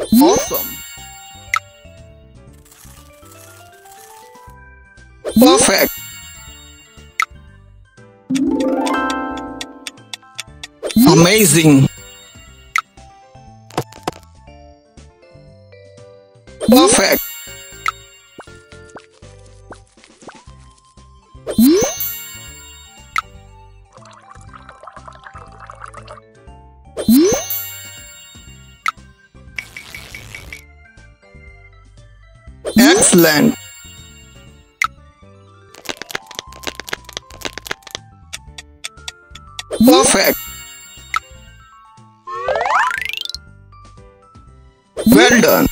Awesome. Perfect. Amazing. Perfect. Excellent. Perfect. Well done.